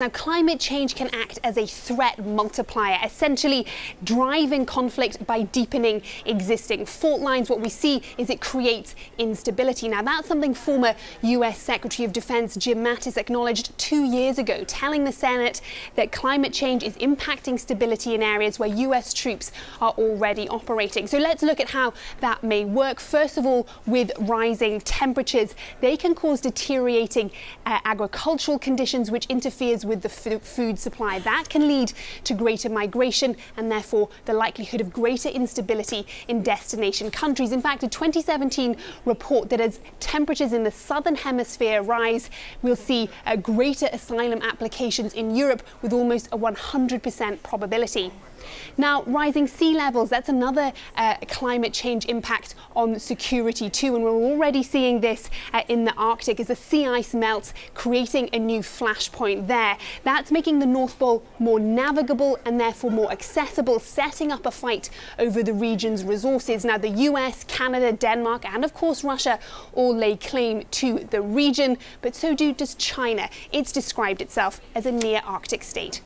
Now, climate change can act as a threat multiplier, essentially driving conflict by deepening existing fault lines. What we see is it creates instability. Now, that's something former U.S. Secretary of Defense Jim Mattis acknowledged two years ago, telling the Senate that climate change is impacting stability in areas where U.S. troops are already operating. So let's look at how that may work. First of all, with rising temperatures, they can cause deteriorating uh, agricultural conditions, which interferes with the food supply. That can lead to greater migration and therefore the likelihood of greater instability in destination countries. In fact, a 2017 report that as temperatures in the southern hemisphere rise, we'll see greater asylum applications in Europe with almost a 100% probability. Now, rising sea levels, that's another uh, climate change impact on security too. And we're already seeing this uh, in the Arctic as the sea ice melts, creating a new flashpoint there. That's making the North Pole more navigable and therefore more accessible, setting up a fight over the region's resources. Now, the US, Canada, Denmark, and of course Russia all lay claim to the region, but so do does China. It's described itself as a near Arctic state.